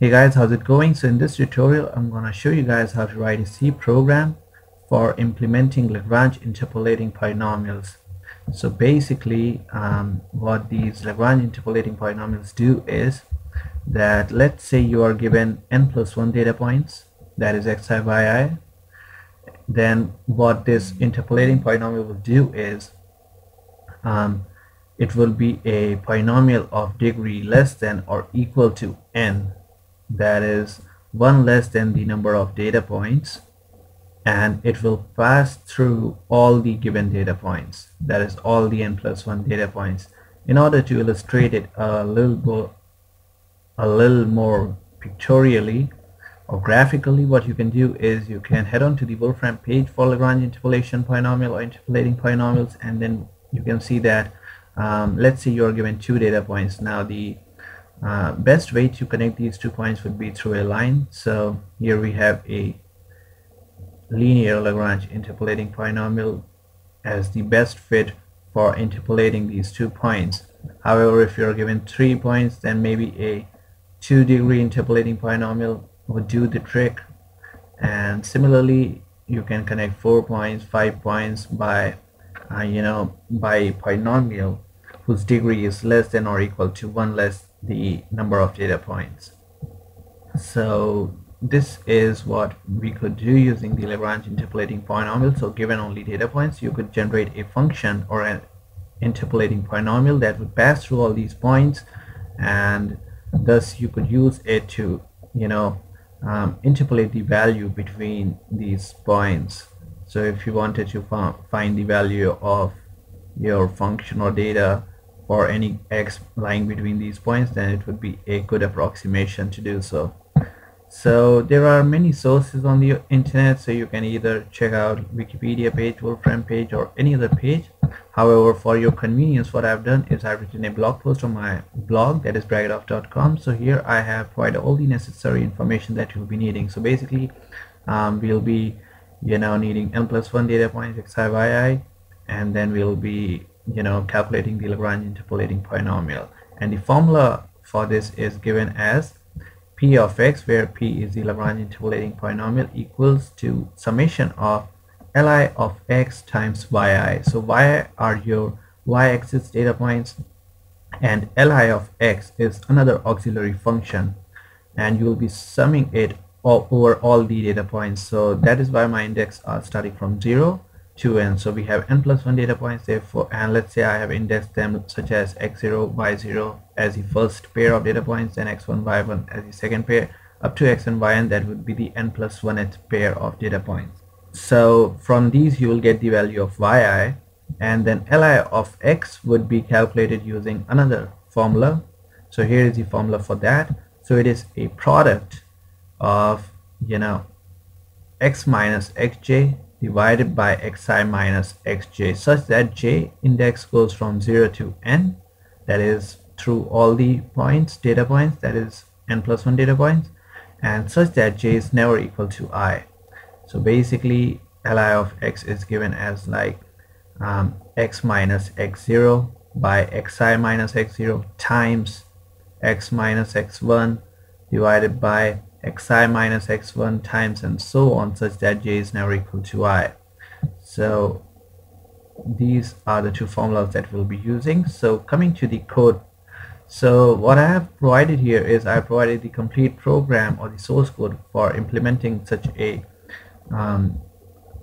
Hey guys, how's it going? So in this tutorial, I'm going to show you guys how to write a C program for implementing Lagrange interpolating polynomials. So basically, um, what these Lagrange interpolating polynomials do is that let's say you are given n plus 1 data points, that is xi, yi, then what this interpolating polynomial will do is um, it will be a polynomial of degree less than or equal to n that is one less than the number of data points and it will pass through all the given data points. That is all the n plus 1 data points in order to illustrate it a little a little more pictorially or graphically what you can do is you can head on to the Wolfram page for Lagrange interpolation polynomial or interpolating polynomials and then you can see that um, let's say you're given two data points. Now the uh, best way to connect these two points would be through a line. So here we have a linear Lagrange interpolating polynomial as the best fit for interpolating these two points. However if you're given three points then maybe a two degree interpolating polynomial would do the trick. And similarly you can connect four points five points by uh, you know by polynomial whose degree is less than or equal to one less the number of data points. So this is what we could do using the Lagrange interpolating polynomial. So given only data points you could generate a function or an interpolating polynomial that would pass through all these points and thus you could use it to you know um, interpolate the value between these points. So if you wanted to find the value of your function or data for any x lying between these points then it would be a good approximation to do so. So there are many sources on the internet so you can either check out wikipedia page wolfram page or any other page. However for your convenience what i've done is i've written a blog post on my blog that is bragitoff.com so here i have provided all the necessary information that you'll be needing. So basically um, we'll be you know needing n plus 1 data points xi yi and then we'll be you know calculating the Lagrange interpolating polynomial. And the formula for this is given as p of x where p is the Lagrange interpolating polynomial equals to summation of li of x times yi. So y are your y-axis data points and li of x is another auxiliary function. And you will be summing it over all the data points. So that is why my index are starting from 0 to n. So we have n plus 1 data points therefore and let's say I have indexed them such as x0 y0 as the first pair of data points and x1 y1 as the second pair up to x and yn that would be the n plus 1th pair of data points. So from these you will get the value of yi and then li of x would be calculated using another formula. So here is the formula for that. So it is a product of you know x minus xj divided by xi minus xj such that j index goes from 0 to n that is through all the points data points that is n plus 1 data points and such that j is never equal to i. So basically li of x is given as like um, x minus x0 by xi minus x0 times x minus x1 divided by xi minus x1 times and so on such that j is never equal to i. So these are the two formulas that we'll be using. So coming to the code. So what I have provided here is I provided the complete program or the source code for implementing such a um,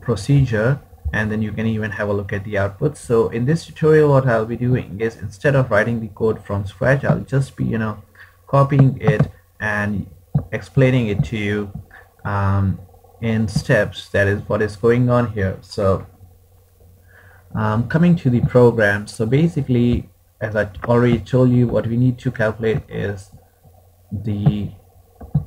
procedure and then you can even have a look at the output. So in this tutorial what I'll be doing is instead of writing the code from scratch I'll just be you know copying it and explaining it to you um, in steps that is what is going on here. So um, coming to the program so basically as I already told you what we need to calculate is the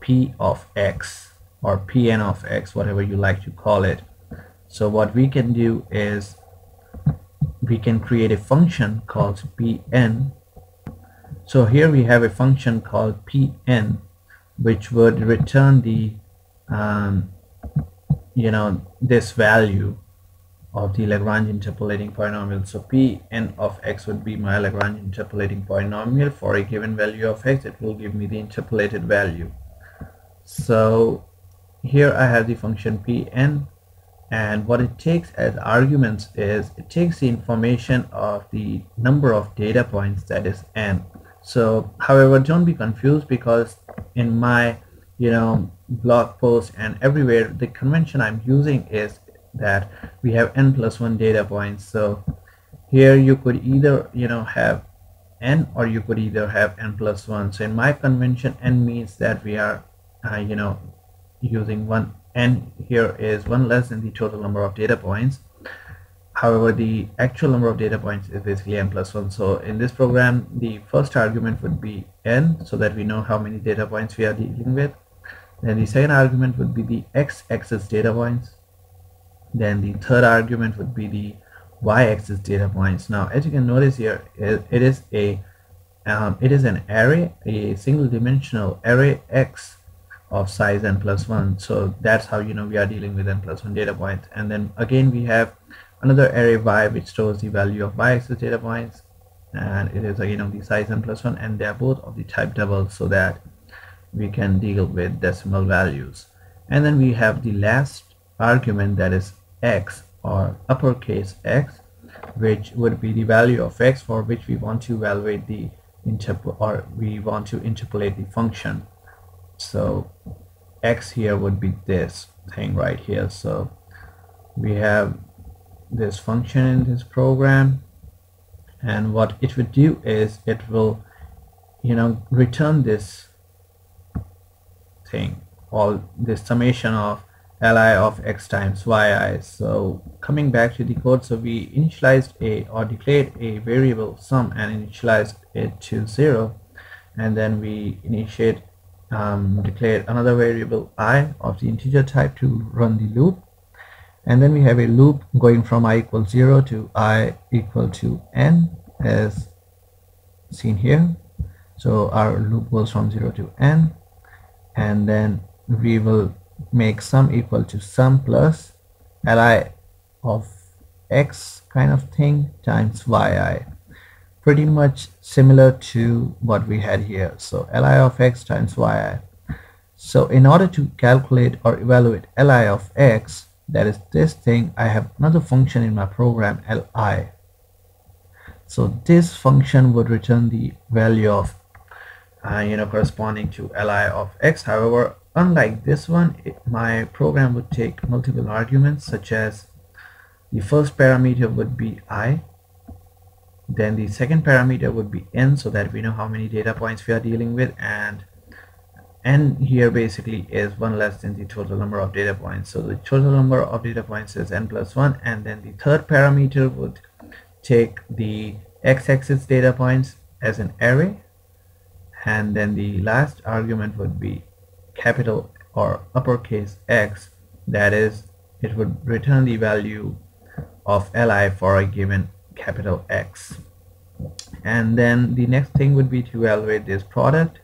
p of x or pn of x whatever you like to call it. So what we can do is we can create a function called pn. So here we have a function called pn which would return the um, you know this value of the Lagrange interpolating polynomial. So Pn of x would be my Lagrange interpolating polynomial for a given value of x. It will give me the interpolated value. So here I have the function pn and what it takes as arguments is it takes the information of the number of data points that is n. So however don't be confused because in my you know blog post and everywhere the convention I'm using is that we have n plus 1 data points. So here you could either you know have n or you could either have n plus 1 so in my convention n means that we are uh, you know using one n here is one less than the total number of data points however the actual number of data points is basically n plus 1 so in this program the first argument would be n so that we know how many data points we are dealing with. Then the second argument would be the x-axis data points. Then the third argument would be the y-axis data points. Now as you can notice here it is a um, it is an array a single dimensional array x of size n plus 1 so that's how you know we are dealing with n plus 1 data points. And then again we have another array y which stores the value of y-axis data points and it is uh, again of the size n plus 1 and they are both of the type double so that we can deal with decimal values. And then we have the last argument that is x or uppercase x which would be the value of x for which we want to evaluate the interpol or we want to interpolate the function. So x here would be this thing right here. So we have this function in this program. And what it would do is it will you know return this thing all this summation of li of x times yi. So coming back to the code so we initialized a or declared a variable sum and initialized it to zero. And then we initiate um, declared another variable i of the integer type to run the loop and then we have a loop going from i equals 0 to i equal to n as seen here. So our loop goes from 0 to n and then we will make sum equal to sum plus li of x kind of thing times yi. Pretty much similar to what we had here. So li of x times yi. So in order to calculate or evaluate li of x that is this thing I have another function in my program li. So this function would return the value of uh, you know corresponding to li of x. However Unlike this one, it, my program would take multiple arguments such as the first parameter would be i, then the second parameter would be n so that we know how many data points we are dealing with and n here basically is one less than the total number of data points. So the total number of data points is n plus 1 and then the third parameter would take the x-axis data points as an array and then the last argument would be capital or uppercase X. That is it would return the value of li for a given capital X. And then the next thing would be to evaluate this product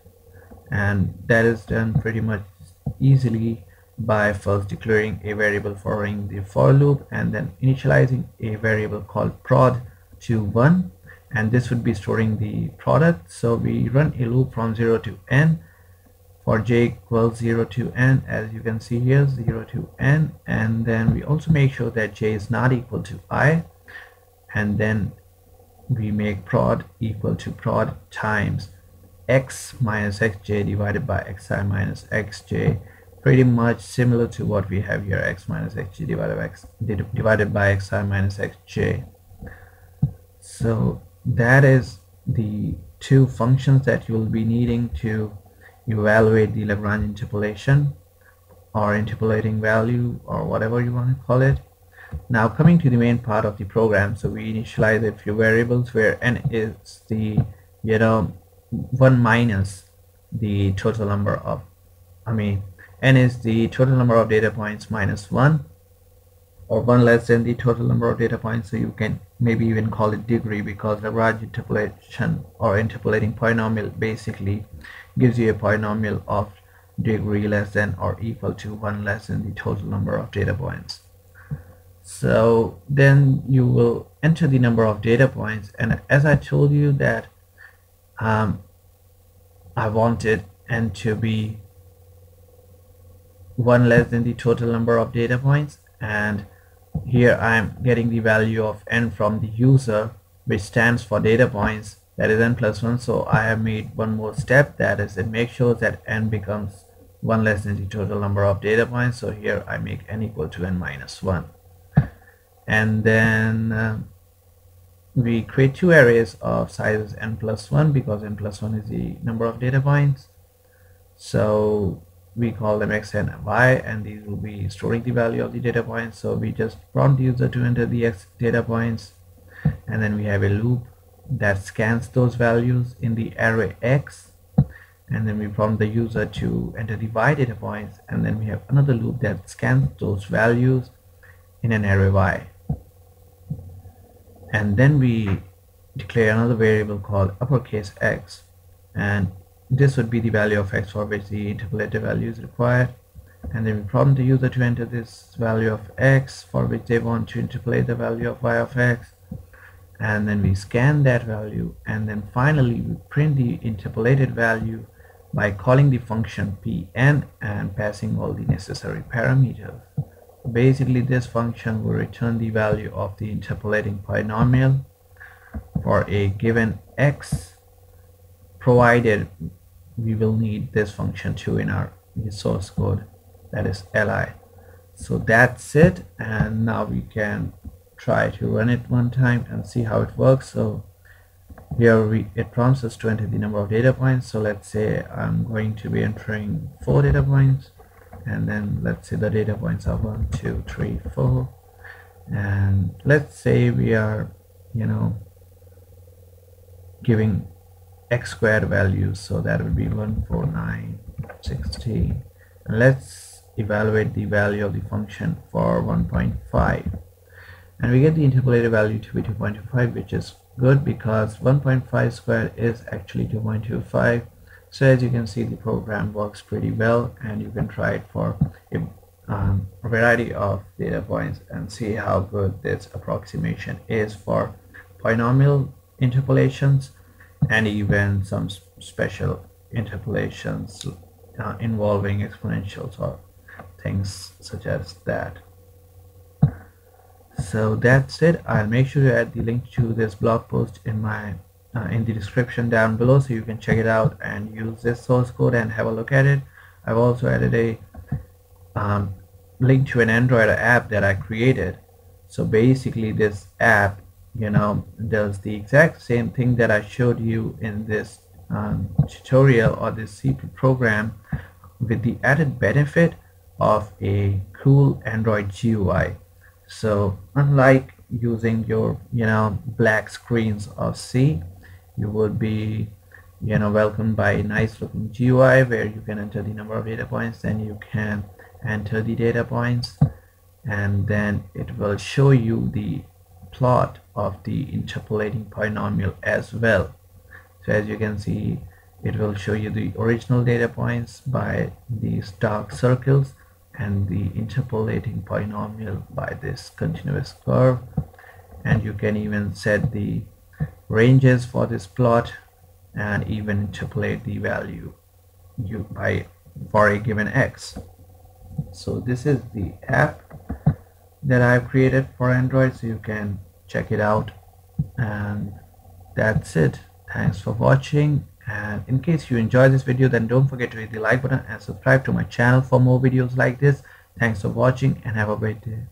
and that is done pretty much easily by first declaring a variable following the for loop and then initializing a variable called prod to 1 and this would be storing the product. So we run a loop from 0 to n. For j equals 0 to n as you can see here 0 to n. And then we also make sure that j is not equal to i. And then we make prod equal to prod times x minus xj divided by xi minus xj pretty much similar to what we have here x minus xj divided by x divided by xi minus xj so that is the two functions that you will be needing to evaluate the Lagrange interpolation or interpolating value or whatever you want to call it. Now coming to the main part of the program, so we initialize a few variables where n is the you know 1 minus the total number of I mean n is the total number of data points minus 1 or 1 less than the total number of data points so you can maybe even call it degree because Lagrange interpolation or interpolating polynomial basically gives you a polynomial of degree less than or equal to 1 less than the total number of data points. So then you will enter the number of data points and as I told you that um, I wanted n to be one less than the total number of data points and here I'm getting the value of n from the user which stands for data points that is n plus 1 so I have made one more step that is it makes sure that n becomes 1 less than the total number of data points. So here I make n equal to n minus 1 and then uh, we create two arrays of sizes n plus 1 because n plus 1 is the number of data points. So we call them x and y and these will be storing the value of the data points. So we just prompt the user to enter the x data points and then we have a loop that scans those values in the array x and then we prompt the user to enter the y data points and then we have another loop that scans those values in an array y and then we declare another variable called uppercase x. And this would be the value of x for which the interpolated value is required. And then we prompt the user to enter this value of x for which they want to interpolate the value of y of x. And then we scan that value. And then finally we print the interpolated value by calling the function pn and passing all the necessary parameters basically this function will return the value of the interpolating polynomial for a given x provided we will need this function too in our source code that is li. So that's it and now we can try to run it one time and see how it works. So here we it prompts us to enter the number of data points. So let's say I'm going to be entering four data points and then let's say the data points are one two three four. And let's say we are you know giving x squared values so that would be 149 16 and let's evaluate the value of the function for 1.5 and we get the interpolated value to be 2.25 which is good because 1.5 squared is actually 2.25 so as you can see the program works pretty well and you can try it for a, um, a variety of data points and see how good this approximation is for polynomial interpolations and even some special interpolations uh, involving exponentials or things such as that. So that's it. I'll make sure to add the link to this blog post in my uh, in the description down below so you can check it out and use this source code and have a look at it. I've also added a um, link to an android app that i created. So basically this app you know does the exact same thing that i showed you in this um, tutorial or this C program with the added benefit of a cool android GUI so unlike using your you know black screens of C you would be you know welcomed by a nice looking GUI where you can enter the number of data points then you can enter the data points. And then it will show you the plot of the interpolating polynomial as well. So as you can see it will show you the original data points by these dark circles and the interpolating polynomial by this continuous curve. And you can even set the ranges for this plot and even interpolate the value you by for a given x. So this is the app that I've created for Android so you can check it out. And that's it. Thanks for watching. And in case you enjoy this video then don't forget to hit the like button and subscribe to my channel for more videos like this. Thanks for watching and have a great day